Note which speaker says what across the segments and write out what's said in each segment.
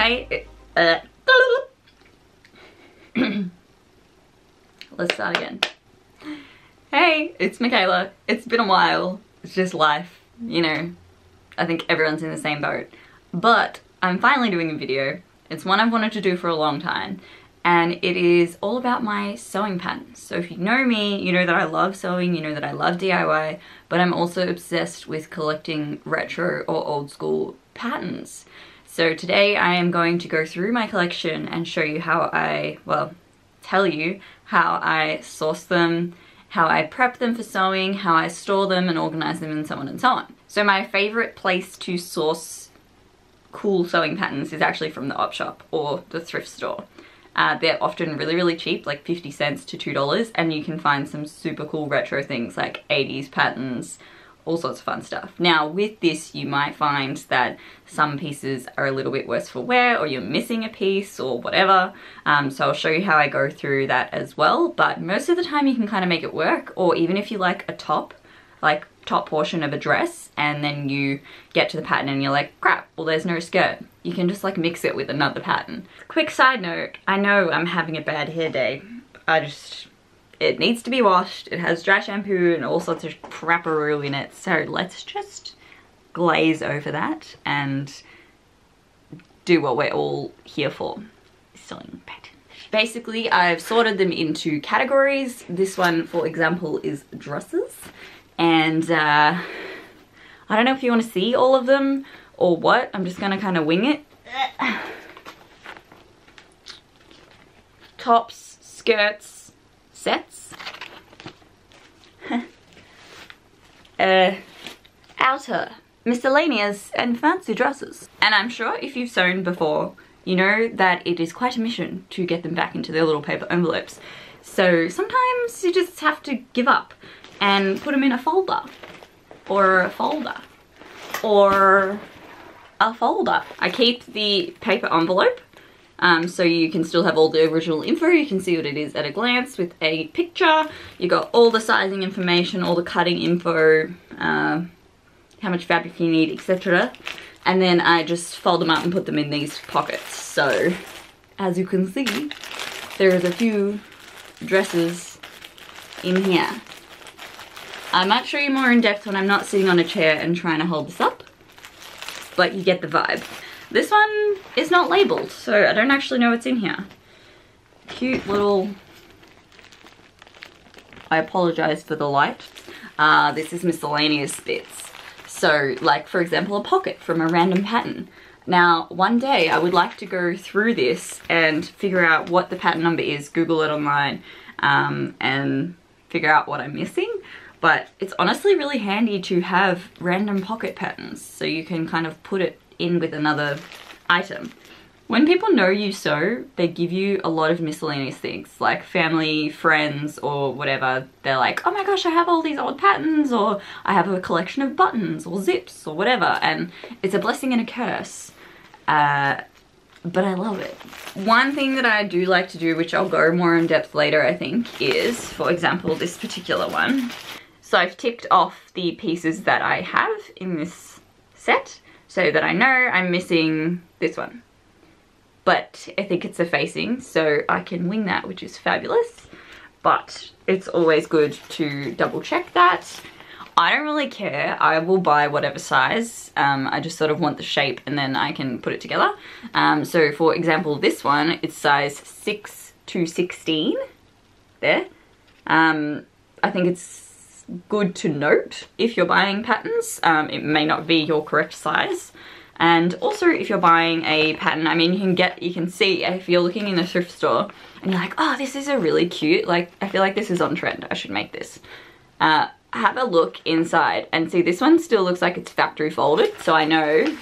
Speaker 1: Hey, uh, let's start again. Hey, it's Mikaela. It's been a while. It's just life, you know. I think everyone's in the same boat. But I'm finally doing a video. It's one I've wanted to do for a long time and it is all about my sewing patterns. So if you know me, you know that I love sewing, you know that I love DIY, but I'm also obsessed with collecting retro or old school patterns. So today I am going to go through my collection and show you how I, well, tell you how I source them, how I prep them for sewing, how I store them and organize them and so on and so on. So my favorite place to source cool sewing patterns is actually from the op shop or the thrift store. Uh, they're often really, really cheap, like 50 cents to $2, and you can find some super cool retro things like 80s patterns, all sorts of fun stuff. Now with this you might find that some pieces are a little bit worse for wear or you're missing a piece or whatever. Um, so I'll show you how I go through that as well. But most of the time you can kind of make it work or even if you like a top like top portion of a dress and then you get to the pattern and you're like crap well there's no skirt. You can just like mix it with another pattern. Quick side note I know I'm having a bad hair day. I just it needs to be washed. It has dry shampoo and all sorts of crapperoo in it. So let's just glaze over that and do what we're all here for. Selling patterns. Basically I've sorted them into categories. This one for example is dresses. And uh, I don't know if you want to see all of them or what. I'm just going to kind of wing it. Tops, skirts, sets. uh, outer, miscellaneous and fancy dresses. And I'm sure if you've sewn before, you know that it is quite a mission to get them back into their little paper envelopes. So sometimes you just have to give up and put them in a folder or a folder or a folder. I keep the paper envelope um, so you can still have all the original info. You can see what it is at a glance with a picture. You got all the sizing information, all the cutting info, uh, how much fabric you need, etc. And then I just fold them up and put them in these pockets. So as you can see, there is a few dresses in here. I might show you more in depth when I'm not sitting on a chair and trying to hold this up, but you get the vibe. This one is not labeled, so I don't actually know what's in here. Cute little, I apologize for the light. Uh, this is miscellaneous bits. So like for example a pocket from a random pattern. Now one day I would like to go through this and figure out what the pattern number is, Google it online um, and figure out what I'm missing but it's honestly really handy to have random pocket patterns so you can kind of put it in with another item. When people know you sew, they give you a lot of miscellaneous things like family, friends or whatever. They're like, oh my gosh, I have all these old patterns or I have a collection of buttons or zips or whatever and it's a blessing and a curse. Uh, but I love it. One thing that I do like to do, which I'll go more in depth later I think, is, for example, this particular one. So I've ticked off the pieces that I have in this set so that I know I'm missing this one. But I think it's a facing, so I can wing that, which is fabulous. But it's always good to double check that. I don't really care. I will buy whatever size. Um, I just sort of want the shape and then I can put it together. Um, so for example, this one, it's size 6 to 16. There. Um, I think it's good to note if you're buying patterns. Um, it may not be your correct size. And also if you're buying a pattern, I mean, you can get, you can see if you're looking in a thrift store and you're like, oh, this is a really cute, like, I feel like this is on trend. I should make this. Uh, have a look inside and see this one still looks like it's factory folded. So I know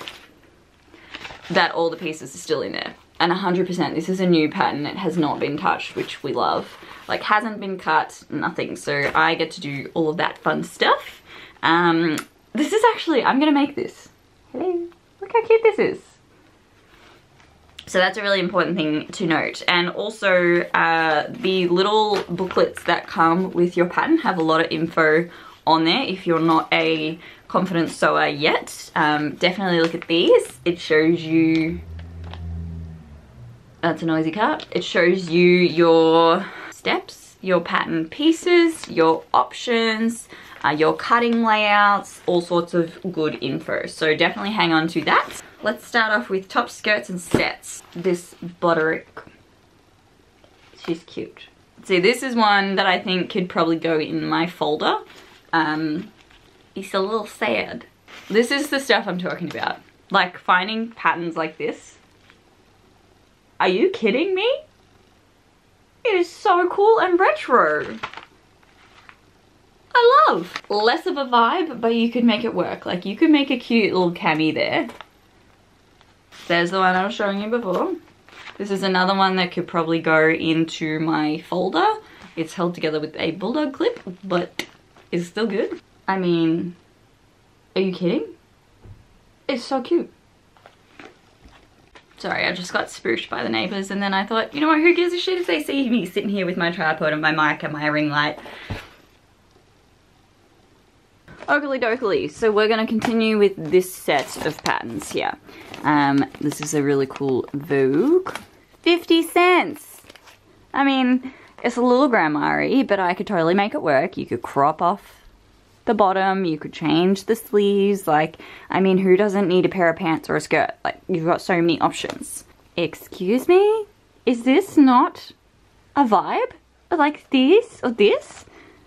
Speaker 1: that all the pieces are still in there. And 100% this is a new pattern. It has not been touched, which we love like hasn't been cut, nothing. So I get to do all of that fun stuff. Um, this is actually, I'm gonna make this. Hello, look how cute this is. So that's a really important thing to note. And also uh, the little booklets that come with your pattern have a lot of info on there if you're not a confident sewer yet. Um, definitely look at these. It shows you That's a noisy cut. It shows you your steps, your pattern pieces, your options, uh, your cutting layouts, all sorts of good info. So definitely hang on to that. Let's start off with top skirts and sets. This Butterick, she's cute. See, this is one that I think could probably go in my folder. Um, it's a little sad. This is the stuff I'm talking about. Like finding patterns like this. Are you kidding me? It is so cool and retro. I love. Less of a vibe, but you could make it work. Like you could make a cute little cami there. There's the one I was showing you before. This is another one that could probably go into my folder. It's held together with a bulldog clip, but it's still good. I mean, are you kidding? It's so cute. Sorry, I just got spooked by the neighbours and then I thought, you know what, who gives a shit if they see me sitting here with my tripod and my mic and my ring light. Oakley dokley. So we're going to continue with this set of patterns here. Um, this is a really cool Vogue. 50 cents! I mean, it's a little grandma but I could totally make it work. You could crop off the bottom, you could change the sleeves. Like, I mean, who doesn't need a pair of pants or a skirt? Like, you've got so many options. Excuse me? Is this not a vibe? Like this or this?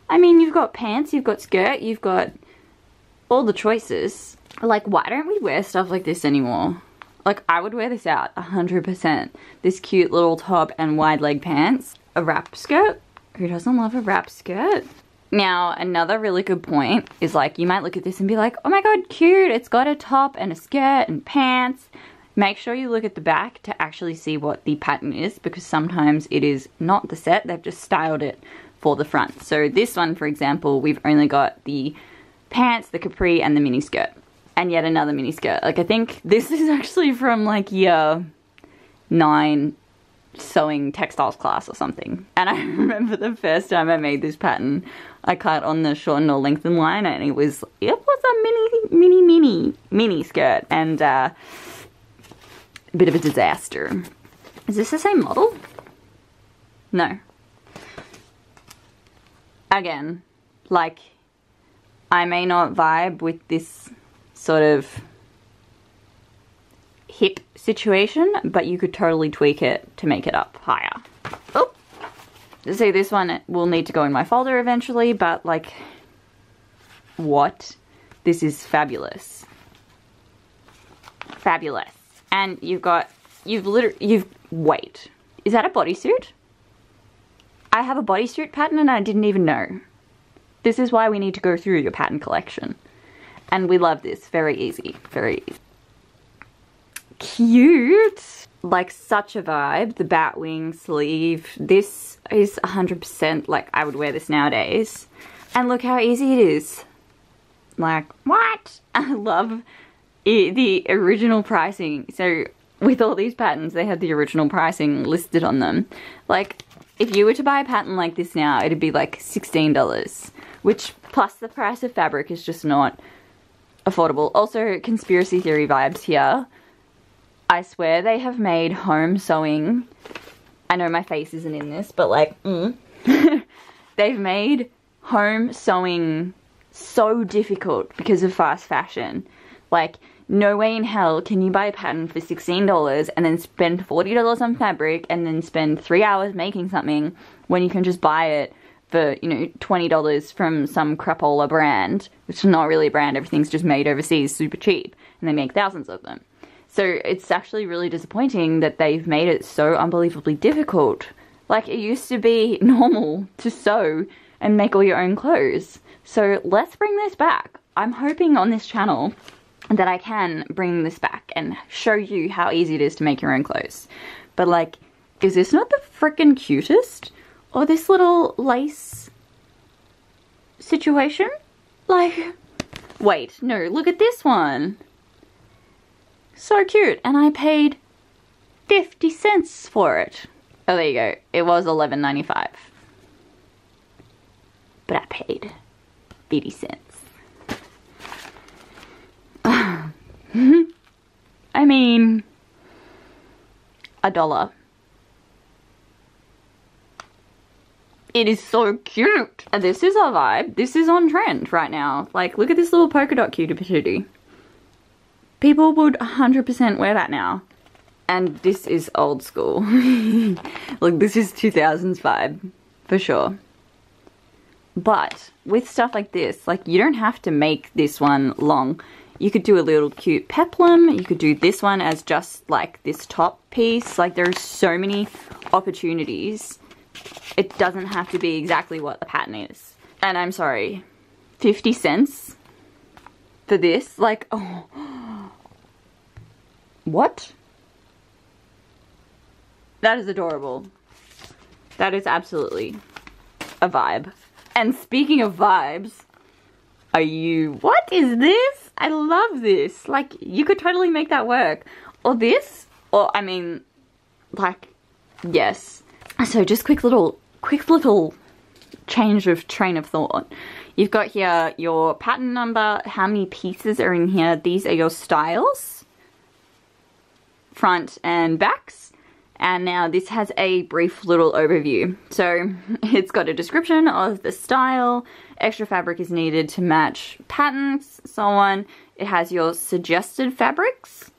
Speaker 1: I mean, you've got pants, you've got skirt, you've got all the choices. Like, why don't we wear stuff like this anymore? Like, I would wear this out 100%. This cute little top and wide leg pants. A wrap skirt? Who doesn't love a wrap skirt? Now, another really good point is like, you might look at this and be like, oh my god, cute, it's got a top and a skirt and pants. Make sure you look at the back to actually see what the pattern is because sometimes it is not the set, they've just styled it for the front. So this one, for example, we've only got the pants, the capri, and the mini skirt. And yet another mini skirt. Like, I think this is actually from like year nine sewing textiles class or something. And I remember the first time I made this pattern, I cut on the shorten or lengthen line and it was, it was a mini, mini, mini, mini skirt and uh, a bit of a disaster. Is this the same model? No. Again, like, I may not vibe with this sort of hip situation, but you could totally tweak it to make it up higher. Oh, see this one will need to go in my folder eventually, but like, what? This is fabulous. Fabulous. And you've got, you've literally, you've, wait, is that a bodysuit? I have a bodysuit pattern and I didn't even know. This is why we need to go through your pattern collection. And we love this, very easy, very easy cute. Like such a vibe. The batwing sleeve. This is 100% like I would wear this nowadays. And look how easy it is. Like, what? I love it, the original pricing. So with all these patterns, they had the original pricing listed on them. Like, if you were to buy a pattern like this now, it'd be like $16. Which, plus the price of fabric is just not affordable. Also, conspiracy theory vibes here. I swear they have made home sewing, I know my face isn't in this, but like, mm, they've made home sewing so difficult because of fast fashion. Like, no way in hell can you buy a pattern for $16 and then spend $40 on fabric and then spend three hours making something when you can just buy it for, you know, $20 from some crapola brand, which is not really a brand, everything's just made overseas super cheap, and they make thousands of them. So it's actually really disappointing that they've made it so unbelievably difficult. Like it used to be normal to sew and make all your own clothes. So let's bring this back. I'm hoping on this channel that I can bring this back and show you how easy it is to make your own clothes. But like, is this not the freaking cutest? Or this little lace situation? Like, wait, no, look at this one so cute. And I paid 50 cents for it. Oh, there you go. It was eleven ninety-five, But I paid 50 cents. I mean, a dollar. It is so cute. This is a vibe. This is on trend right now. Like, look at this little polka dot cutie patootie. People would 100% wear that now. And this is old school. like, this is 2000s vibe, for sure. But with stuff like this, like, you don't have to make this one long. You could do a little cute peplum. You could do this one as just like this top piece. Like there's so many opportunities. It doesn't have to be exactly what the pattern is. And I'm sorry, 50 cents for this? Like, oh. What? That is adorable. That is absolutely a vibe. And speaking of vibes, are you, what is this? I love this. Like, you could totally make that work. Or this, or I mean, like, yes. So just quick little, quick little change of train of thought. You've got here your pattern number, how many pieces are in here. These are your styles, front and backs. And now this has a brief little overview. So it's got a description of the style, extra fabric is needed to match patterns, so on. It has your suggested fabrics,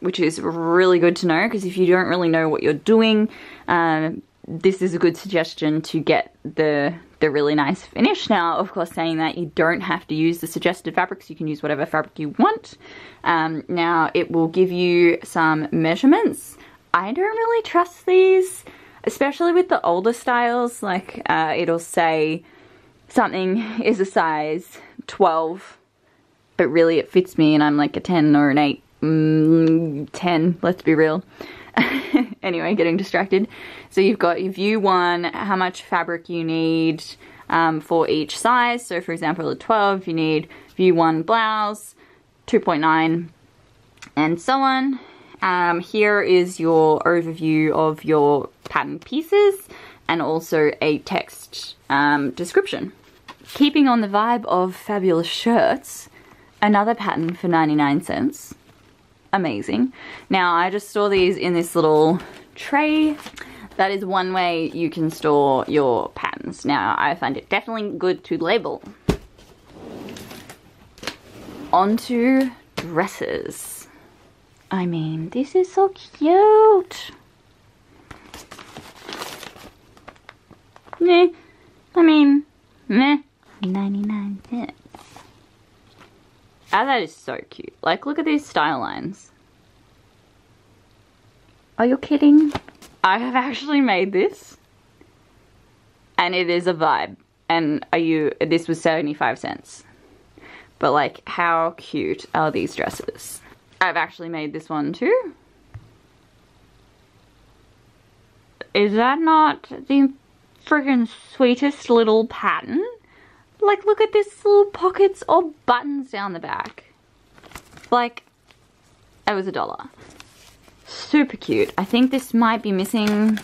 Speaker 1: which is really good to know because if you don't really know what you're doing, um, this is a good suggestion to get the the really nice finish. Now, of course, saying that you don't have to use the suggested fabrics, you can use whatever fabric you want. Um, now, it will give you some measurements I don't really trust these, especially with the older styles. Like, uh, it'll say something is a size 12, but really it fits me and I'm like a 10 or an 8. Mm, 10, let's be real. anyway, getting distracted. So you've got your view one, how much fabric you need um, for each size. So for example, a 12, you need view one blouse, 2.9, and so on. Um, here is your overview of your pattern pieces and also a text um, description. Keeping on the vibe of fabulous shirts, another pattern for 99 cents. Amazing. Now I just store these in this little tray. That is one way you can store your patterns. Now I find it definitely good to label. Onto dresses. I mean, this is so cute. Meh. I mean, meh. 99 cents. Ah, that is so cute. Like, look at these style lines. Are you kidding? I have actually made this. And it is a vibe. And are you, this was 75 cents. But like, how cute are these dresses? I've actually made this one too. Is that not the friggin' sweetest little pattern? Like, look at this little pockets of buttons down the back. Like, it was a dollar. Super cute. I think this might be missing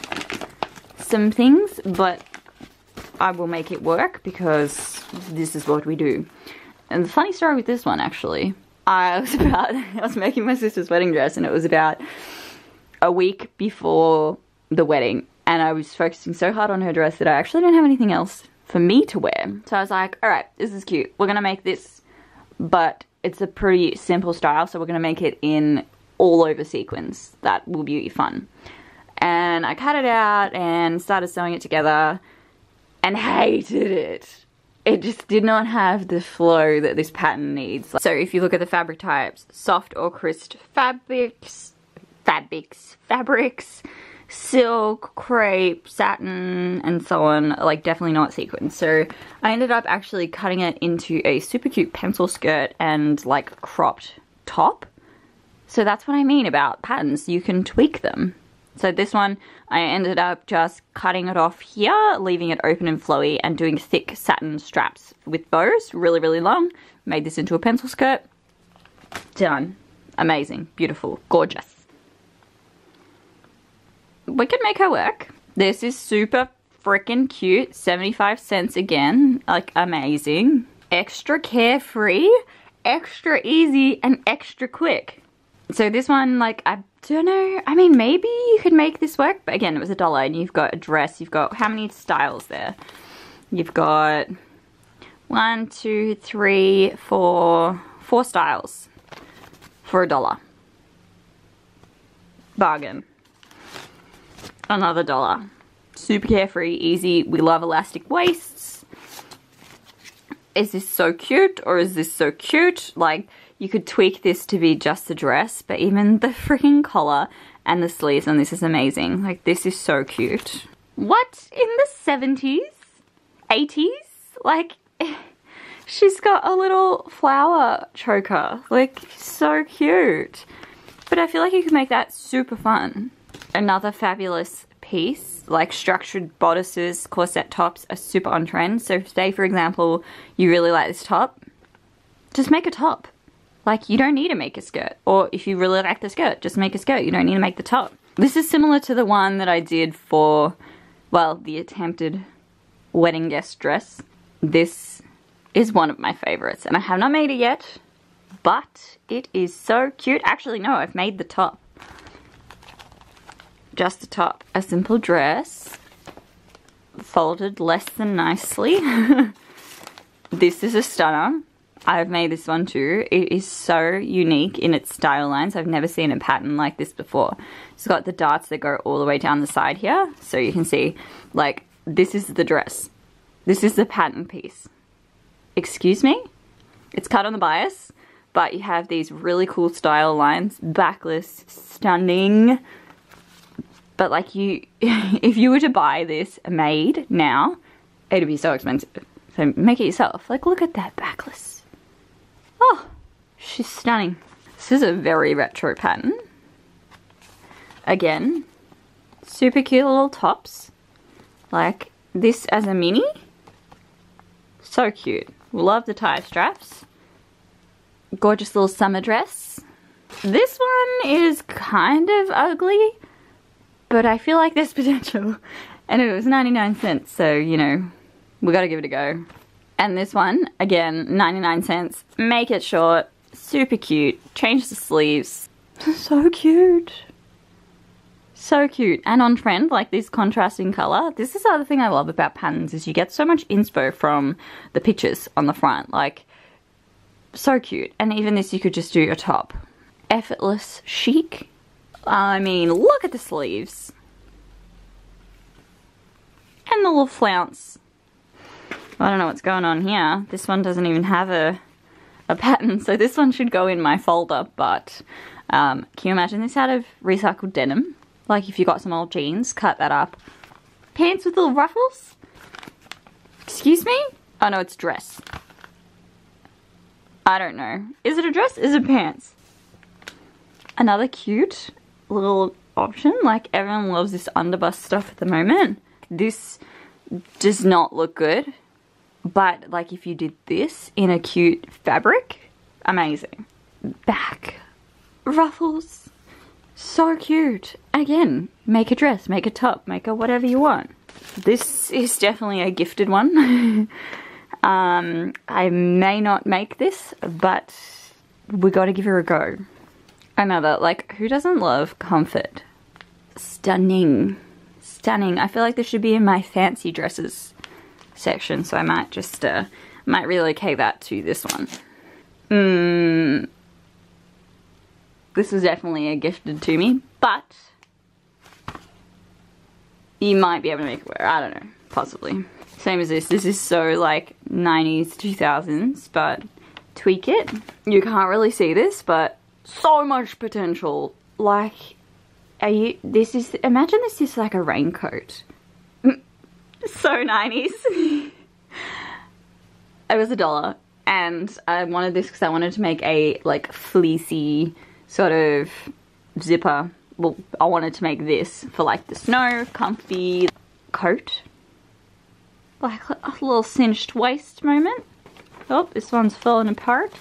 Speaker 1: some things, but I will make it work because this is what we do. And the funny story with this one, actually, I was about, I was making my sister's wedding dress and it was about a week before the wedding and I was focusing so hard on her dress that I actually didn't have anything else for me to wear. So I was like, all right, this is cute. We're gonna make this, but it's a pretty simple style, so we're gonna make it in all over sequins. That will be fun. And I cut it out and started sewing it together and hated it it just did not have the flow that this pattern needs. So if you look at the fabric types, soft or crisp fabrics, fabrics, fabrics, silk, crepe, satin, and so on, like definitely not sequins. So I ended up actually cutting it into a super cute pencil skirt and like cropped top. So that's what I mean about patterns. You can tweak them. So this one, I ended up just cutting it off here, leaving it open and flowy, and doing thick satin straps with bows, really, really long. Made this into a pencil skirt. Done. Amazing. Beautiful. Gorgeous. We can make her work. This is super freaking cute. 75 cents again. Like, amazing. Extra carefree, extra easy, and extra quick. So this one, like, I don't know. I mean, maybe you could make this work, but again, it was a dollar and you've got a dress. You've got how many styles there? You've got one, two, three, four, four styles for a dollar. Bargain. Another dollar. Super carefree, easy. We love elastic waists. Is this so cute or is this so cute? Like, you could tweak this to be just a dress, but even the freaking collar and the sleeves on this is amazing. Like, this is so cute. What? In the 70s? 80s? Like, she's got a little flower choker. Like, so cute. But I feel like you could make that super fun. Another fabulous piece, like structured bodices, corset tops are super on trend. So say, for example, you really like this top, just make a top. Like, you don't need to make a skirt. Or if you really like the skirt, just make a skirt. You don't need to make the top. This is similar to the one that I did for, well, the attempted wedding guest dress. This is one of my favorites. And I have not made it yet, but it is so cute. Actually, no, I've made the top. Just the top. A simple dress. Folded less than nicely. this is a stunner. I've made this one too. It is so unique in its style lines. I've never seen a pattern like this before. It's got the darts that go all the way down the side here. So you can see, like, this is the dress. This is the pattern piece. Excuse me? It's cut on the bias, but you have these really cool style lines. Backless, stunning. But like you, if you were to buy this made now, it'd be so expensive. So make it yourself. Like, look at that backless Oh, she's stunning. This is a very retro pattern. Again, super cute little tops. Like this as a mini. So cute. Love the tie straps. Gorgeous little summer dress. This one is kind of ugly, but I feel like there's potential. And it was 99 cents, so, you know, we gotta give it a go. And this one, again, 99 cents. Make it short, super cute. Change the sleeves. so cute. So cute and on trend, like this contrasting color. This is the other thing I love about patterns is you get so much inspo from the pictures on the front. Like, so cute. And even this you could just do a top. Effortless chic. I mean, look at the sleeves. And the little flounce I don't know what's going on here. This one doesn't even have a, a pattern, so this one should go in my folder, but um, can you imagine this out of recycled denim? Like if you got some old jeans, cut that up. Pants with little ruffles? Excuse me? Oh no, it's dress. I don't know. Is it a dress? Is it pants? Another cute little option. Like everyone loves this underbust stuff at the moment. This does not look good. But like if you did this in a cute fabric, amazing. Back, ruffles, so cute. Again, make a dress, make a top, make a whatever you want. This is definitely a gifted one. um, I may not make this, but we gotta give her a go. Another, like, who doesn't love comfort? Stunning. Stunning. I feel like this should be in my fancy dresses section, so I might just, uh, might relocate that to this one. Mm, this is definitely a gifted to me, but you might be able to make it wear, I don't know, possibly. Same as this, this is so like 90s, 2000s, but tweak it. You can't really see this, but so much potential. Like, are you, this is, imagine this is like a raincoat mm. so 90s. it was a dollar and I wanted this because I wanted to make a like fleecy sort of zipper. Well, I wanted to make this for like the snow, comfy coat. Like a little cinched waist moment. Oh, this one's falling apart.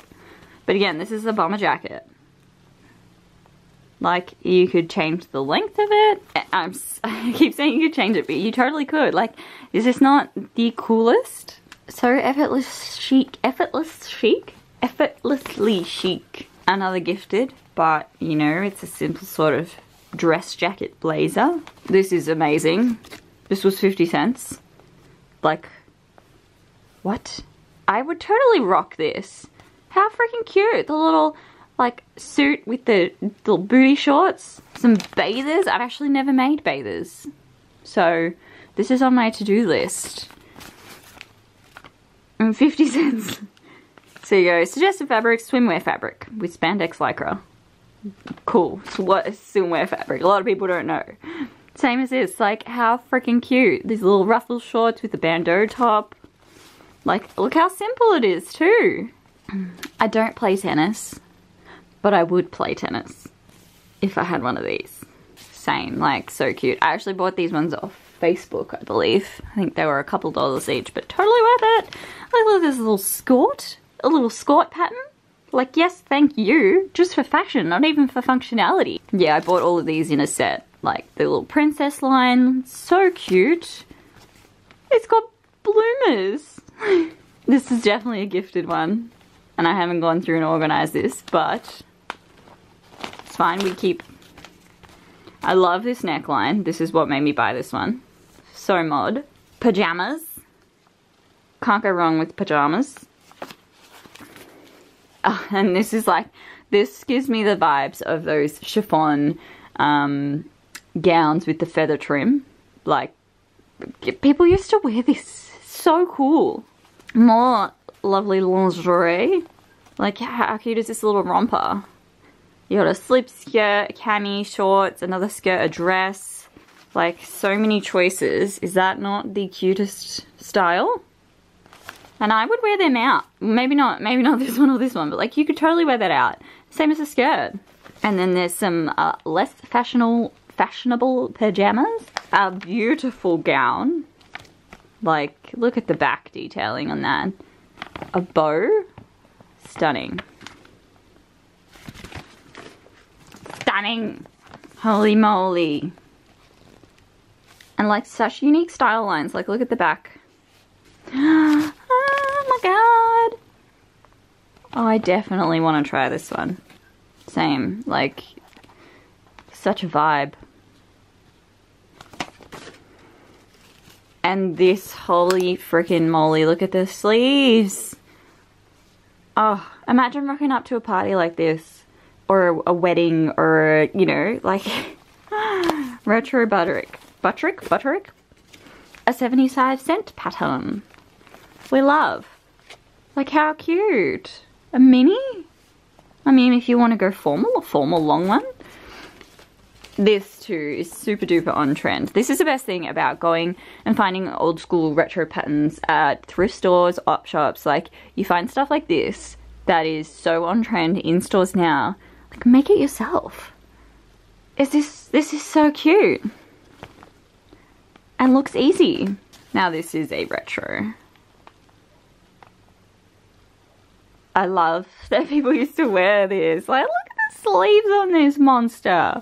Speaker 1: But again, this is a bomber jacket. Like, you could change the length of it. I'm, I keep saying you could change it, but you totally could. Like, is this not the coolest? So effortless chic. Effortless chic? Effortlessly chic. Another gifted. but you know, it's a simple sort of dress jacket blazer. This is amazing. This was 50 cents. Like, what? I would totally rock this. How freaking cute. The little, like, suit with the little booty shorts. Some bathers. I've actually never made bathers. So, this is on my to-do list. And 50 cents. So you go, suggested fabric, swimwear fabric with spandex lycra. Cool. So what is swimwear fabric? A lot of people don't know. Same as this, like how freaking cute. These little ruffle shorts with the bandeau top. Like, look how simple it is too. I don't play tennis, but I would play tennis if I had one of these. Same, like so cute. I actually bought these ones off Facebook, I believe. I think they were a couple dollars each, but totally worth it. I love this little skirt, a little skirt pattern. Like, yes, thank you, just for fashion, not even for functionality. Yeah, I bought all of these in a set. Like the little princess line, so cute. It's got bloomers. this is definitely a gifted one. And I haven't gone through and organized this, but it's fine, we keep... I love this neckline. This is what made me buy this one. So mod. Pajamas. Can't go wrong with pajamas. Oh, and this is like, this gives me the vibes of those chiffon um, gowns with the feather trim. Like, people used to wear this. So cool. More lovely lingerie. Like, how cute is this little romper? You got a slip skirt, cami, shorts, another skirt, a dress. Like, so many choices. Is that not the cutest style? And I would wear them out. Maybe not, maybe not this one or this one, but like you could totally wear that out. Same as a skirt. And then there's some uh, less fashionable, fashionable pajamas. A beautiful gown. Like, look at the back detailing on that. A bow. Stunning. Stunning. Holy moly. And like such unique style lines. Like, look at the back. oh my god. Oh, I definitely want to try this one. Same. Like, such a vibe. And this, holy freaking moly, look at the sleeves. Oh, imagine rocking up to a party like this. Or a wedding, or, you know, like, retro butterick. Butterick? Butterick? A 75 cent pattern. We love. Like, how cute. A mini? I mean, if you want to go formal, a formal long one. This too is super duper on trend. This is the best thing about going and finding old school retro patterns at thrift stores, op shops. Like, you find stuff like this that is so on trend in stores now. Like, make it yourself. Is this, this is so cute. And looks easy. Now this is a retro. I love that people used to wear this. Like, look at the sleeves on this monster.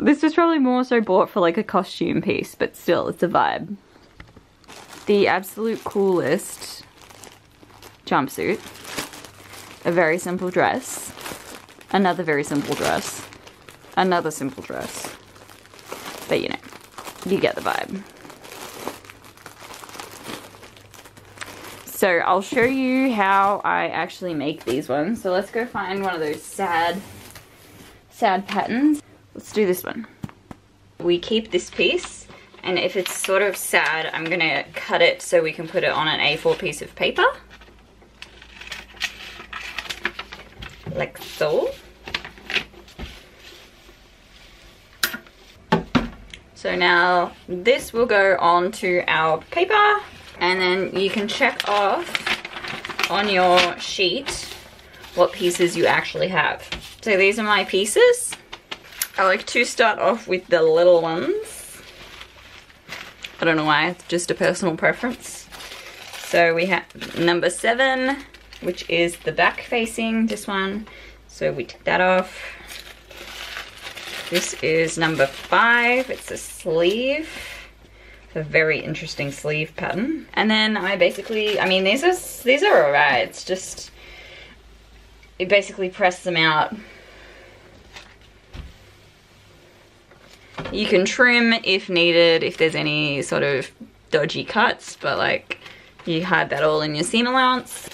Speaker 1: This was probably more so bought for like a costume piece, but still, it's a vibe. The absolute coolest jumpsuit. A very simple dress. Another very simple dress. Another simple dress. But you know, you get the vibe. So I'll show you how I actually make these ones. So let's go find one of those sad, sad patterns. Let's do this one. We keep this piece and if it's sort of sad, I'm gonna cut it so we can put it on an A4 piece of paper. Like so. So now this will go onto our paper and then you can check off on your sheet what pieces you actually have. So these are my pieces. I like to start off with the little ones. I don't know why, it's just a personal preference. So we have number seven, which is the back facing, this one. So we took that off. This is number five. It's a sleeve. It's a very interesting sleeve pattern. And then I basically, I mean, these are, these are all right. It's just, you basically press them out. You can trim if needed, if there's any sort of dodgy cuts, but like you hide that all in your seam allowance.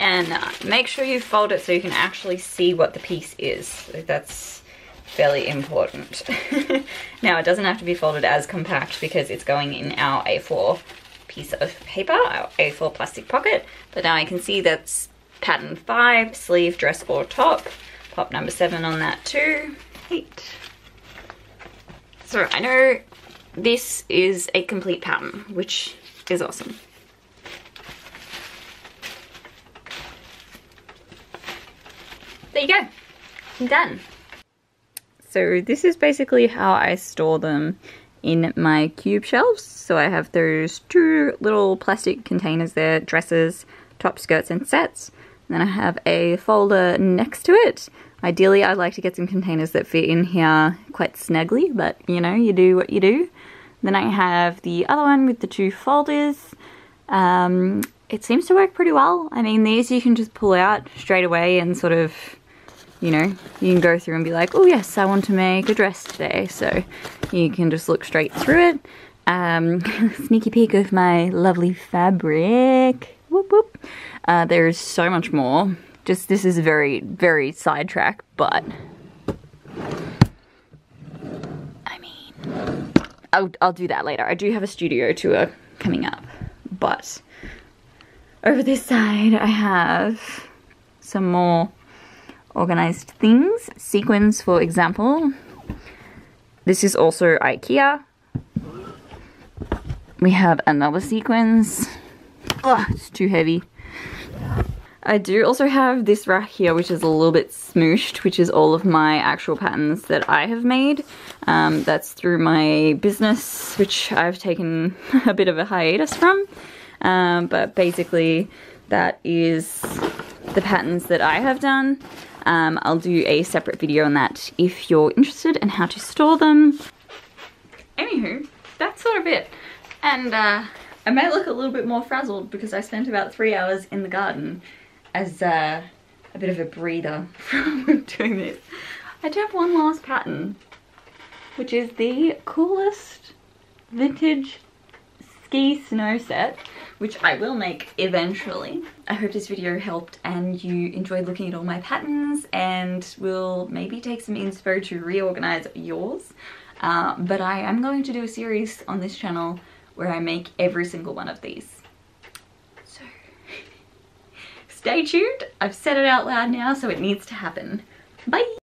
Speaker 1: And uh, make sure you fold it so you can actually see what the piece is. That's fairly important. now it doesn't have to be folded as compact because it's going in our A4 piece of paper, our A4 plastic pocket. But now I can see that's pattern 5, sleeve, dress or top. Pop number 7 on that too. Eight. So I know this is a complete pattern, which is awesome. There you go. I'm done. So this is basically how I store them in my cube shelves. So I have those two little plastic containers there, dresses, top skirts and sets. And then I have a folder next to it Ideally, I'd like to get some containers that fit in here quite snugly, but you know, you do what you do. Then I have the other one with the two folders. Um, it seems to work pretty well. I mean, these you can just pull out straight away and sort of, you know, you can go through and be like, oh yes, I want to make a dress today. So you can just look straight through it. Um, sneaky peek of my lovely fabric. Whoop whoop. Uh, there's so much more. Just this is very, very sidetrack, but I mean, I'll, I'll do that later. I do have a studio tour coming up, but over this side I have some more organized things. Sequins, for example. This is also Ikea. We have another sequins. Oh, it's too heavy. I do also have this rack here which is a little bit smooshed which is all of my actual patterns that I have made. Um, that's through my business which I've taken a bit of a hiatus from. Um, but basically that is the patterns that I have done. Um, I'll do a separate video on that if you're interested in how to store them. Anywho, that's sort of it. And uh, I may look a little bit more frazzled because I spent about three hours in the garden as uh, a bit of a breather from doing this. I do have one last pattern, which is the coolest vintage ski snow set, which I will make eventually. I hope this video helped and you enjoyed looking at all my patterns and will maybe take some inspo to reorganize yours. Uh, but I am going to do a series on this channel where I make every single one of these. So stay tuned. I've said it out loud now, so it needs to happen. Bye.